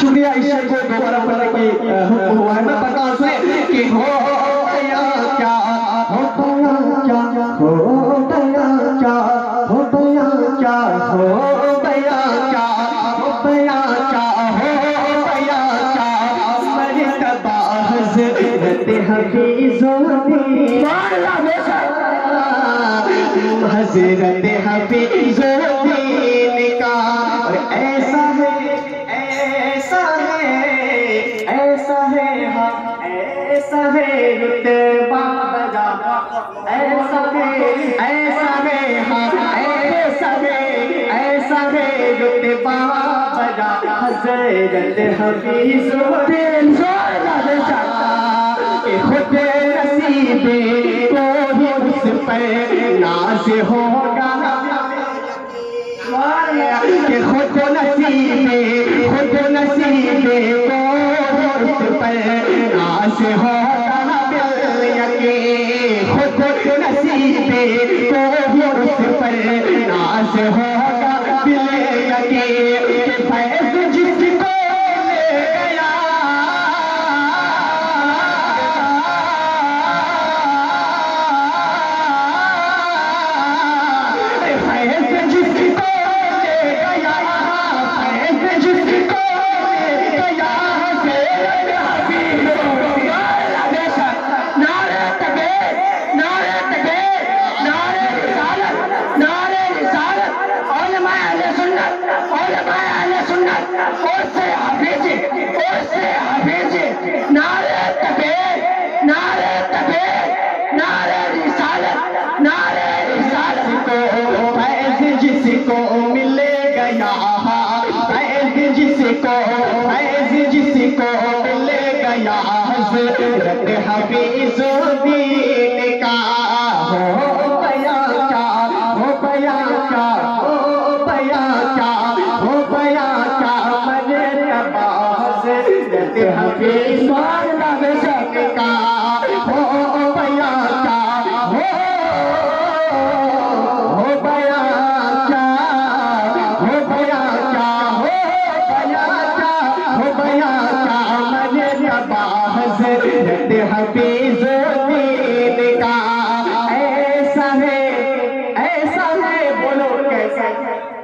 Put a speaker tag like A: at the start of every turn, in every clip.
A: शुक्रिया शेर को दोबारा पढ़ने की हुआ है। मैं हूँ सुने कि हो हज़रत हफीजुद्दीन हज़रत हफीजुद्दीन का। ऐसा है ऐसा है ऐसा है हाँ ऐसा है रुतबा ऐसा है ऐसा है हाँ ऐसा है ऐसा है रुतबा बजा हज़रत कि खुद नसीबे ही पर नाज होगा। कि खुद नसीबे खुद नसीबे पर नाज होगा। दिल यके खुद नसीबे को उस पर नाज होगा
B: उससे हफीजी उससे हफीजी नारे तकबीर नारे तकबीर नारे रिसालत नारे रिसालत।
A: को फैज, जिसको मिले गया, फैज, जिसको फैज, जिसको मिले गया। हज़रत हफीजुद्दीन का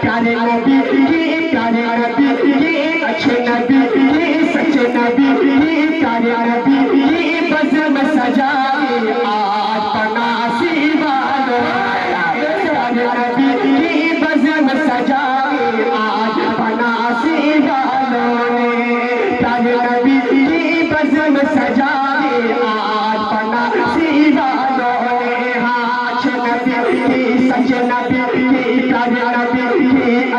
A: प्यारे नबी की प्यारे नबी की अच्छे नबी की सच्चे नबी की प्यारे नबी की बज़म सजाए आज सजाए आज पनासी वालों ने आज पनासी वालों ने हाँ नबी सच्चे नबी प्यारे नबी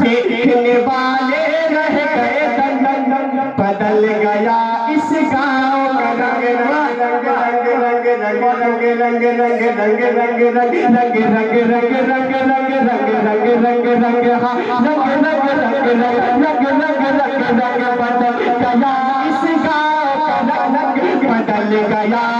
A: सीखने वाले रह गए बदल गया इस गाँव रंग रंग रंग रंग रंग रंग रंग रंग रंग रंग रंग रंग रंग रंग रंग हाँ रंग रंग रंग रंग रंग रंग रंग रंग बदल गया इस गाँव रंग बदल गया